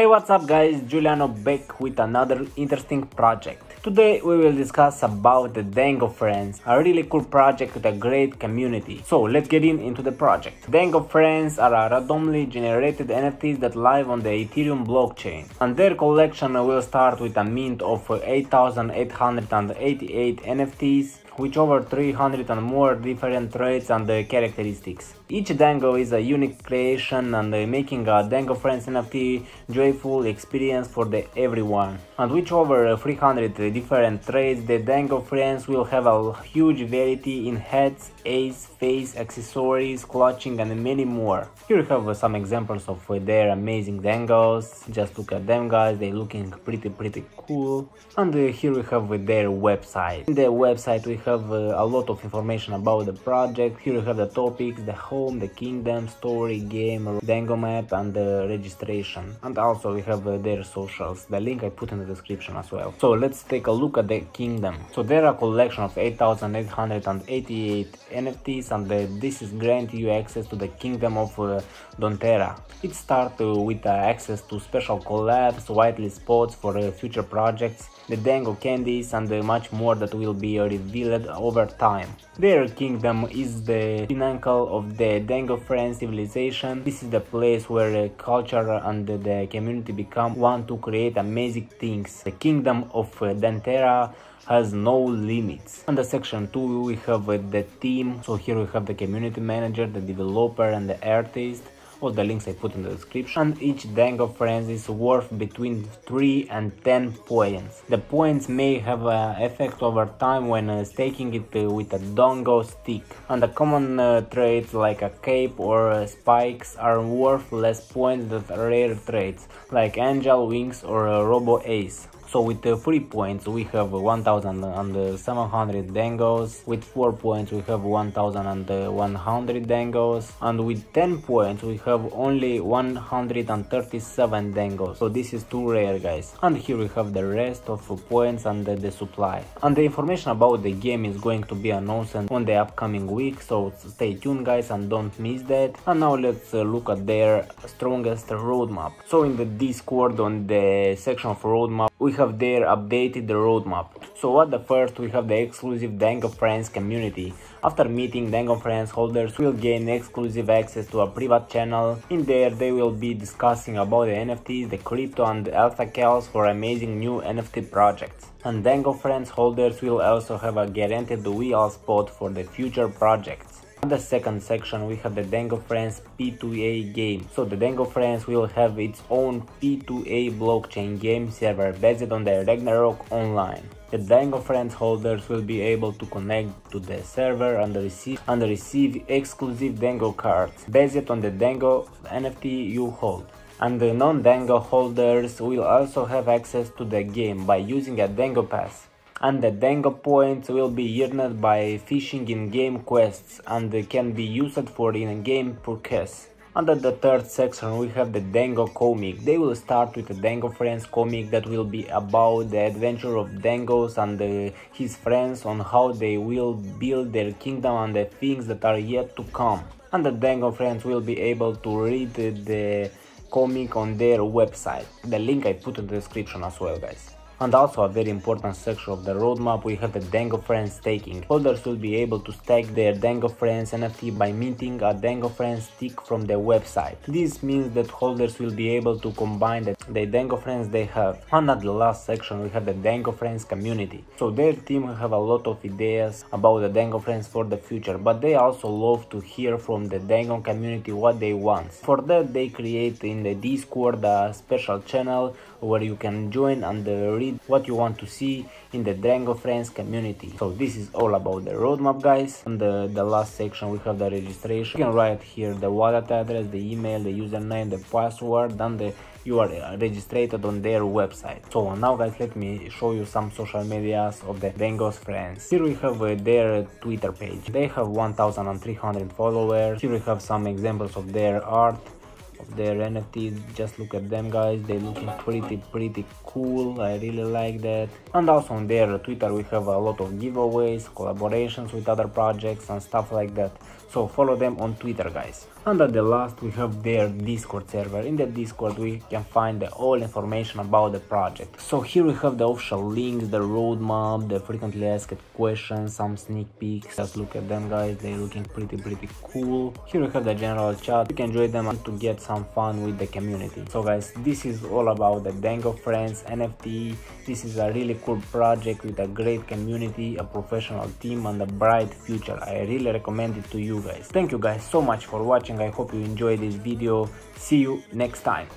Hey what's up guys, Juliano back with another interesting project. Today we will discuss about the Dango Frens, a really cool project with a great community. So let's get in into the project. Dango Frens are randomly generated NFTs that live on the Ethereum blockchain. And their collection will start with a mint of 8888 NFTs with over 300 and more different traits and characteristics. Each Dango is a unique creation and making a Dango Frens NFT joyful experience for the everyone. And with over 300 different traits, the Dango Frens will have a huge variety in heads, eyes, face, accessories, clutching and many more. Here we have some examples of their amazing Dangos, just look at them guys, they looking pretty pretty cool. And here we have their website. In the website we have a lot of information about the project, here we have the topics, the home, the kingdom, story, game, Dango map and the registration. And also we have uh, their socials, the link I put in the description as well. So let's take a look at the kingdom. So there are a collection of 8888 NFTs and uh, this is grant you access to the kingdom of uh, Dontera. It starts uh, with uh, access to special collabs, whitelist spots for uh, future projects, the Dango candies and much more that will be revealed over time. Their kingdom is the pinnacle of the Dango Frens civilization. This is the place where culture and the community become one to create amazing things. The kingdom of Dantera has no limits. On the section 2 we have the team, so here we have the community manager, the developer and the artist all the links I put in the description and each Dango Frens is worth between 3 and 10 points. The points may have an effect over time when uh, staking it uh, with a Dango stick and the common uh, traits like a cape or uh, spikes are worth less points than rare traits like angel wings or robo ace. So with uh, 3 points we have 1700 dangos, with 4 points we have 1100 dangos, and with 10 points we have only 137 dangos. So this is too rare guys. And here we have the rest of points and the, the supply. And the information about the game is going to be announced on the upcoming week, so stay tuned guys and don't miss that. And now let's uh, look at their strongest roadmap. So in the Discord on the section of roadmap we have there updated the roadmap. So at the first we have the exclusive Dango Frens community. After meeting Dango Frens holders will gain exclusive access to a private channel. In there they will be discussing about the NFTs, the crypto and the alpha calls for amazing new NFT projects. And Dango Frens holders will also have a guaranteed wheel spot for the future projects. On the second section we have the Dango Frens P2A game. So the Dango Frens will have its own P2A blockchain game server based on the Ragnarok Online. The Dango Frens holders will be able to connect to the server and receive and receive exclusive Dango cards based on the Dango NFT you hold and the non-Dango holders will also have access to the game by using a Dango Pass and the Dango points will be earned by fishing in-game quests and can be used for in-game purchase. Under the third section we have the Dango comic. They will start with the Dango Frens comic that will be about the adventure of Dangos and the, his friends on how they will build their kingdom and the things that are yet to come. And the Dango Frens will be able to read the comic on their website. The link I put in the description as well guys. And also a very important section of the roadmap we have the Dango Frens staking. Holders will be able to stake their Dango Frens NFT by minting a Dango Frens stick from the website. This means that holders will be able to combine the, the Dango Frens they have. And at the last section we have the Dango Frens community. So their team have a lot of ideas about the Dango Frens for the future, but they also love to hear from the Dango community what they want. For that they create in the Discord a special channel where you can join and uh, read what you want to see in the Dango Frens community. So this is all about the roadmap guys. And the, the last section we have the registration. You can write here the wallet address, the email, the username, the password and the you are registered on their website. So now guys let me show you some social medias of the Dango's friends. Here we have uh, their Twitter page. They have 1300 followers. Here we have some examples of their art their NFTs just look at them guys. They looking pretty pretty cool. I really like that. And also on their Twitter we have a lot of giveaways collaborations with other projects and stuff like that so follow them on twitter guys. Under the last we have their discord server. In the discord we can find all information about the project. So here we have the official links the roadmap the frequently asked questions some sneak peeks. Just look at them guys. They're looking pretty pretty cool. Here we have the general chat. You can join them to get some fun with the community. So guys this is all about the dango friends nft this is a really cool project with a great community a professional team and a bright future. I really recommend it to you guys. Thank you guys so much for watching. I hope you enjoyed this video. See you next time